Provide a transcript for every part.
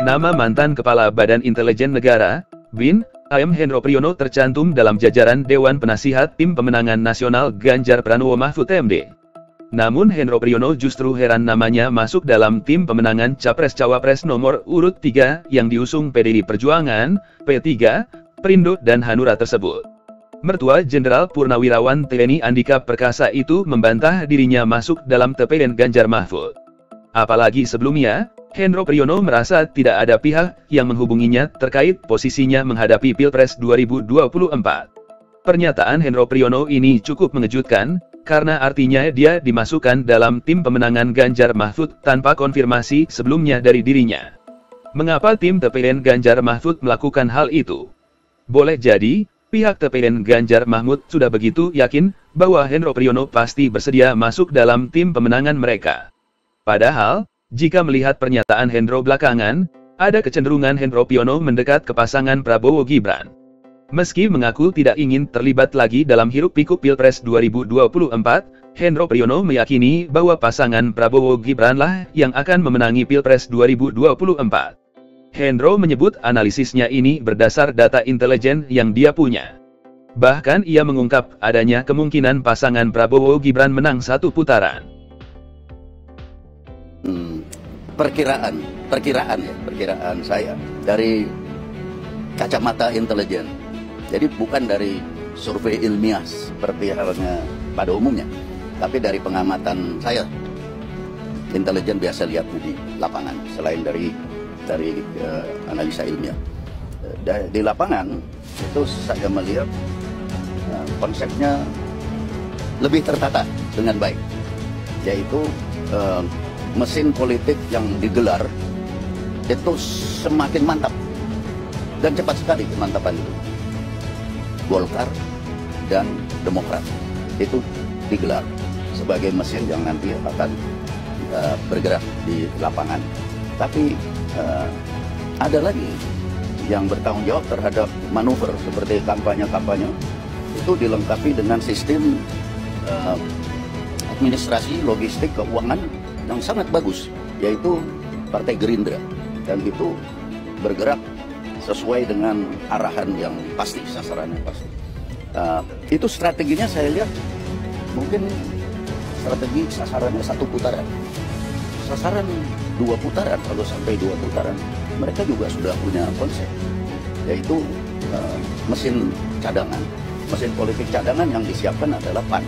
Nama mantan Kepala Badan Intelijen Negara, BIN, AM Hendro Priyono tercantum dalam jajaran Dewan Penasihat Tim Pemenangan Nasional Ganjar Pranowo Mahfud MD. Namun Hendro Priyono justru heran namanya masuk dalam tim pemenangan Capres-Cawapres nomor urut 3 yang diusung PDI Perjuangan, P3, Perindo dan Hanura tersebut. Mertua Jenderal Purnawirawan TNI Andika Perkasa itu membantah dirinya masuk dalam TPN Ganjar Mahfud. Apalagi sebelumnya, Hendro Priyono merasa tidak ada pihak yang menghubunginya terkait posisinya menghadapi Pilpres 2024. Pernyataan Hendro Priyono ini cukup mengejutkan, karena artinya dia dimasukkan dalam tim pemenangan Ganjar Mahfud tanpa konfirmasi sebelumnya dari dirinya. Mengapa tim TPN Ganjar Mahfud melakukan hal itu? Boleh jadi, pihak TPN Ganjar Mahfud sudah begitu yakin bahwa Hendro Priyono pasti bersedia masuk dalam tim pemenangan mereka. Padahal, jika melihat pernyataan Hendro belakangan, ada kecenderungan Hendro Priyono mendekat ke pasangan Prabowo Gibran. Meski mengaku tidak ingin terlibat lagi dalam hiruk-pikuk Pilpres 2024, Hendro Priyono meyakini bahwa pasangan Prabowo Gibran lah yang akan memenangi Pilpres 2024. Hendro menyebut analisisnya ini berdasar data intelijen yang dia punya. Bahkan ia mengungkap adanya kemungkinan pasangan Prabowo Gibran menang satu putaran perkiraan, perkiraan ya, perkiraan saya dari kacamata intelijen. Jadi bukan dari survei ilmiah seperti halnya pada umumnya, tapi dari pengamatan saya. Intelijen biasa lihat di lapangan selain dari dari uh, analisa ilmiah. Di, lapangan itu saya melihat uh, konsepnya lebih tertata dengan baik, yaitu uh, mesin politik yang digelar itu semakin mantap dan cepat sekali kemantapan itu. Golkar dan Demokrat itu digelar sebagai mesin yang nanti akan uh, bergerak di lapangan. Tapi uh, ada lagi yang bertanggung jawab terhadap manuver seperti kampanye-kampanye itu dilengkapi dengan sistem uh, administrasi, logistik, keuangan yang sangat bagus, yaitu Partai Gerindra. Dan itu bergerak sesuai dengan arahan yang pasti, sasarannya pasti. Uh, itu strateginya saya lihat mungkin strategi sasarannya satu putaran. Sasaran dua putaran, kalau sampai dua putaran, mereka juga sudah punya konsep, yaitu uh, mesin cadangan. Mesin politik cadangan yang disiapkan adalah PAN,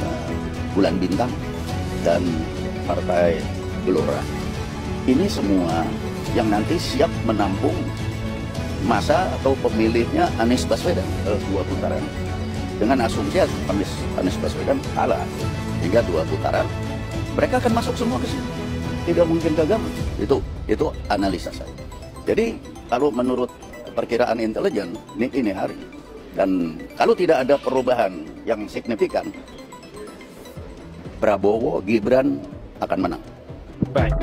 uh, Bulan Bintang, dan Partai Gelora. Ini semua yang nanti siap menampung masa atau pemilihnya Anies Baswedan eh, dua putaran. Dengan asumsi Anies, Anies Baswedan kalah hingga dua putaran, mereka akan masuk semua ke sini. Tidak mungkin gagal. Itu itu analisa saya. Jadi kalau menurut perkiraan intelijen ini, ini hari dan kalau tidak ada perubahan yang signifikan, Prabowo, Gibran akan menang. Baik.